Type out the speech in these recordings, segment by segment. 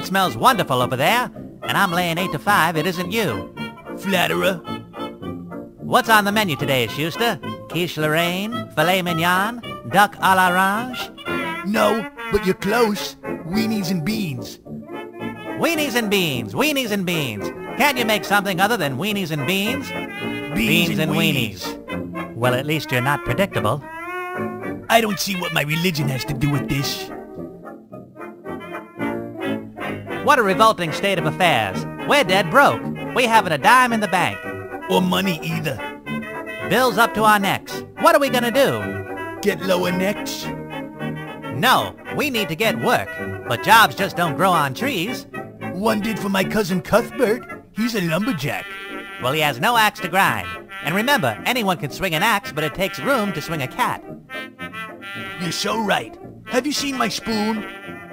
Something smells wonderful over there, and I'm laying 8 to 5 it isn't you. Flatterer. What's on the menu today, Shooster? Quiche Lorraine? Filet mignon? Duck à l'orange? No, but you're close. Weenies and beans. Weenies and beans, weenies and beans. Can't you make something other than weenies and beans? Beans, and weenies. Well, at least you're not predictable. I don't see what my religion has to do with this. What a revolting state of affairs. We're dead broke. We haven't a dime in the bank. Or money either. Bills up to our necks. What are we gonna do? Get lower necks. No, we need to get work. But jobs just don't grow on trees. One did for my cousin Cuthbert. He's a lumberjack. Well, he has no axe to grind. And remember, anyone can swing an axe, but it takes room to swing a cat. You're so right. Have you seen my spoon?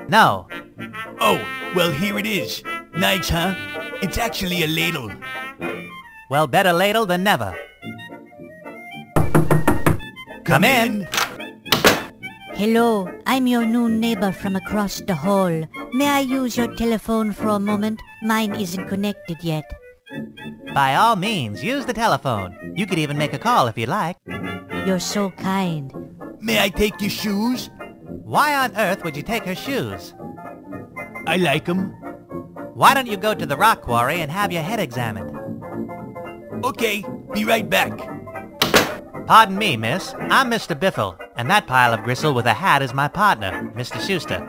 No. Oh, well here it is. Nice, huh? It's actually a ladle. Well, better ladle than never. Come in. Hello, I'm your new neighbor from across the hall. May I use your telephone for a moment? Mine isn't connected yet. By all means, use the telephone. You could even make a call if you like. You're so kind. May I take your shoes? Why on earth would you take her shoes? I like 'em. Why don't you go to the rock quarry and have your head examined? Okay, be right back. Pardon me, miss. I'm Mr. Biffle, and that pile of gristle with a hat is my partner, Mr. Shooster.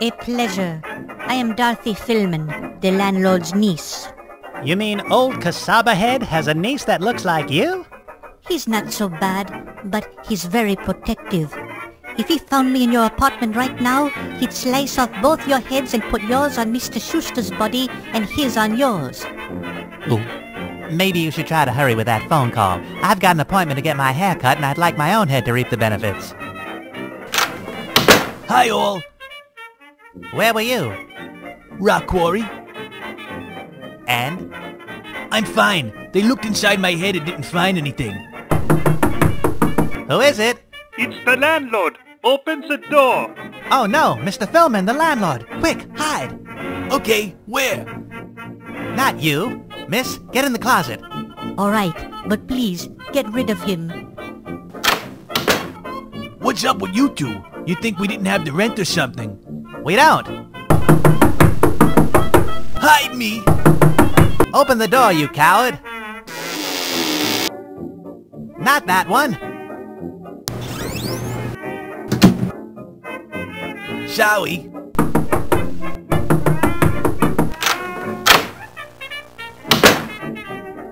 A pleasure. I am Dorothy Philman, the landlord's niece. You mean old Casaba Head has a niece that looks like you? He's not so bad, but he's very protective. If he found me in your apartment right now, he'd slice off both your heads and put yours on Mr. Shooster's body and his on yours. Ooh. Maybe you should try to hurry with that phone call. I've got an appointment to get my hair cut, and I'd like my own head to reap the benefits. Hi all. Where were you? Rock quarry. And? I'm fine. They looked inside my head and didn't find anything. Who is it? It's the landlord. Open the door. Oh no, Mr. Philman, the landlord. Quick, hide. Okay, where? Not you. Miss, get in the closet. All right, but please, get rid of him. What's up with you two? You think we didn't have the rent or something? We don't. Hide me! Open the door, you coward. Not that one. Shall we?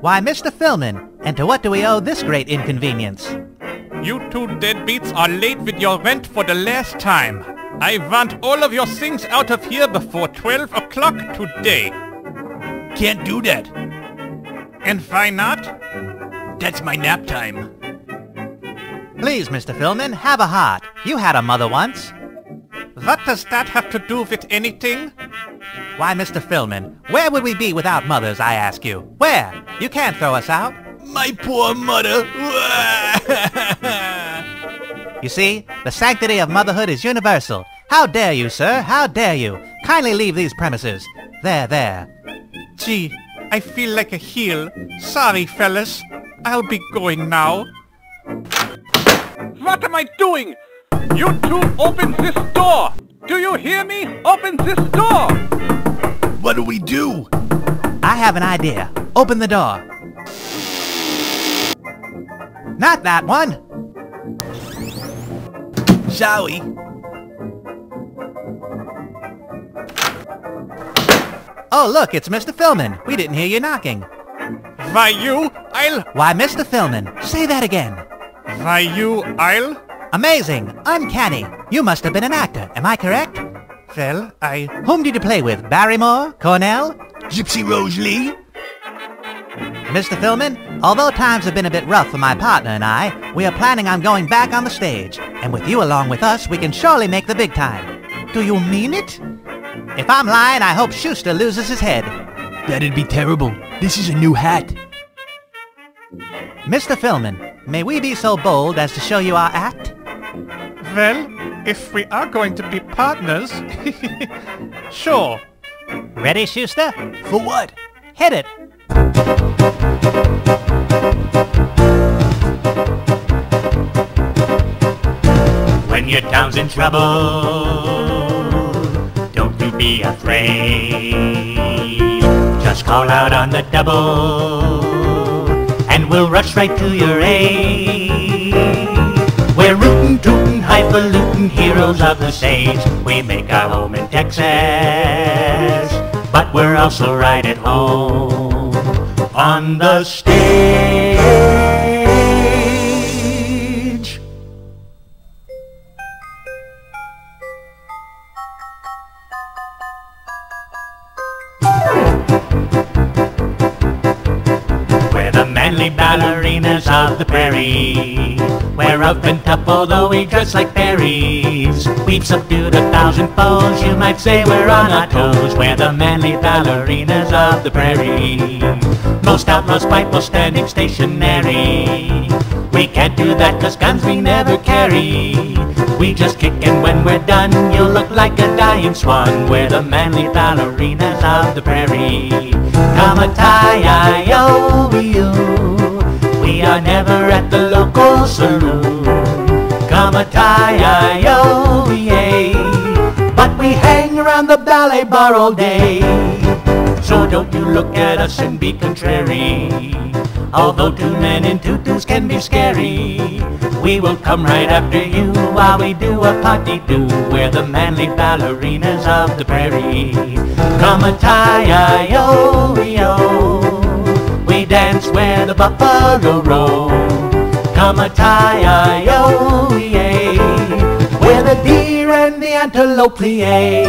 Why, Mr. Philman, and to what do we owe this great inconvenience? You two deadbeats are late with your rent for the last time. I want all of your things out of here before 12 o'clock today. Can't do that. And why not? That's my nap time. Please, Mr. Philman, have a heart. You had a mother once. What does that have to do with anything? Why, Mr. Philman, where would we be without mothers, I ask you? Where? You can't throw us out. My poor mother. You see, the sanctity of motherhood is universal. How dare you, sir? How dare you? Kindly leave these premises. There, there. Gee, I feel like a heel. Sorry, fellas. I'll be going now. What am I doing? You two open this door! Do you hear me? Open this door! what do we do? I have an idea. Open the door. Not that one. Shall we? Oh, look, it's Mr. Philman. We didn't hear you knocking. Why you? I'll... Why, Mr. Philman, say that again. Why you? I'll... Amazing. Uncanny. You must have been an actor. Am I correct? Well, I... Whom did you play with? Barrymore? Cornell? Gypsy Rose Lee? Mr. Philman, although times have been a bit rough for my partner and I, we are planning on going back on the stage. And with you along with us, we can surely make the big time. Do you mean it? If I'm lying, I hope Shooster loses his head. That'd be terrible. This is a new hat. Mr. Philman, may we be so bold as to show you our act? Well, if we are going to be partners... sure, Ready, Shooster? For what? Hit it. When your town's in trouble, don't you be afraid. Just call out on the double, and we'll rush right to your aid. Highfalutin' heroes of the stage. We make our home in Texas, but we're also right at home on the stage. Ballerinas of the prairie. We're up and tough, although we dress like fairies. We've subdued a thousand foes, you might say we're on our toes. We're the manly ballerinas of the prairie. Most outlaws fight while standing stationary. Can't do that cause guns we never carry. We just kick and when we're done, you'll look like a dying swan. We're the manly ballerinas of the prairie. Yo We are never at the local saloon. Come a tie yo But we hang around the ballet bar all day. So don't you look at us and be contrary. Although two men in tutus can be scary, we will come right after you while we do a pas de deux. We're the manly ballerinas of the prairie. Come a tie yo We dance where the buffalo roam. Come a tie yo Where the deer and the antelope play.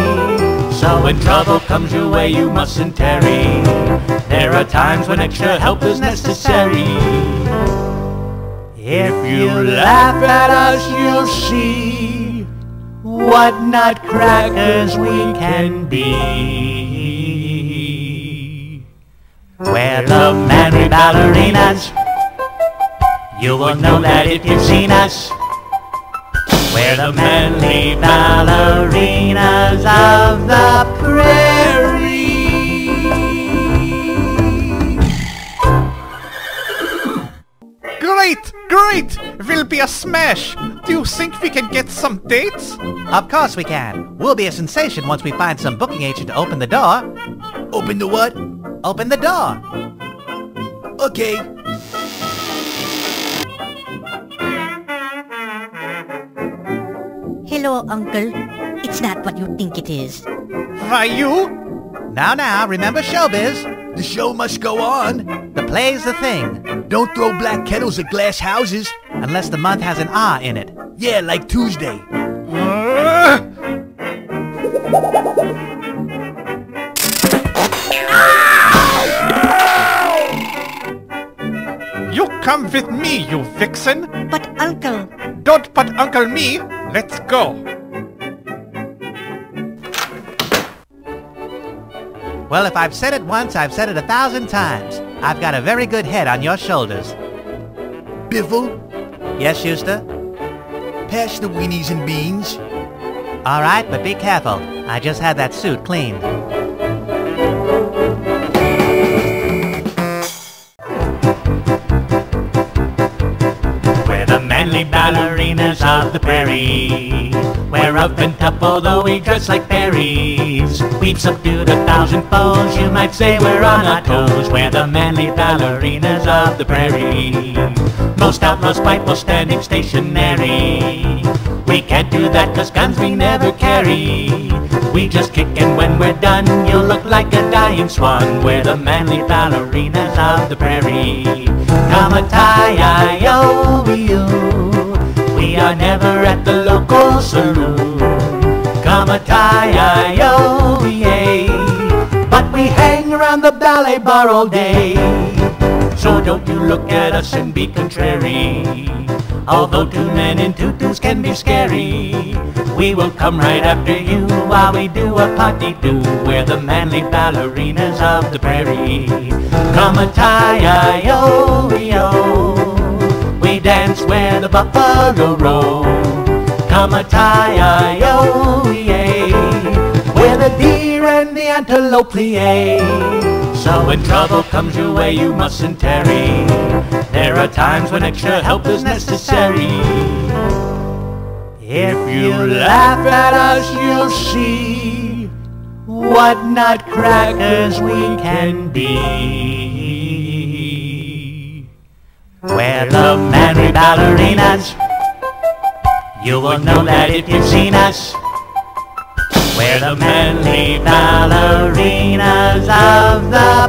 So when trouble comes your way, you mustn't tarry. There are times when extra help is necessary. If you laugh at us, you'll see what nutcrackers we can be. We're the manly ballerinas. You will know that if you've seen us. We're the manly ballerinas of the prairie. Great! Great! Will be a smash! Do you think we can get some dates? Of course we can. We'll be a sensation once we find some booking agent to open the door. Open the what? Open the door. Okay. Hello, Uncle. It's not what you think it is. Why you? Now, now, remember showbiz. The show must go on. The play's the thing. Don't throw black kettles at glass houses. Unless the month has an R in it. Yeah, like Tuesday. Uh, You come with me, you vixen! But, Uncle, Don't but uncle me! Let's go! Well, if I've said it once, I've said it a thousand times. I've got a very good head on your shoulders. Biffle, Yes, Shooster? pass the weenies and beans. All right, but be careful. I just had that suit cleaned. Of the prairie. We're rough and tough, although we dress like fairies. We've subdued a thousand foes, you might say we're on our toes. We're the manly ballerinas of the prairie. Most outlaws fight while standing stationary. We can't do that cause guns we never carry. We just kick and when we're done, you'll look like a dying swan. We're the manly ballerinas of the prairie. Yo We are never at the local saloon. Come a tie yo But we hang around the ballet bar all day. So don't you look at us and be contrary. Although two men in tutus can be scary, we will come right after you while we do a pas de deux. We're the manly ballerinas of the prairie. Tie yo dance where the buffalo roam. Come a tie yo Where the deer and the cantaloupe plie. So when trouble comes your way, you mustn't tarry. There are times when extra help is necessary. If you laugh at us, you'll see what nutcrackers we can be. We're the manly ballerinas. You will know that if you've seen us. We're the manly ballerinas of the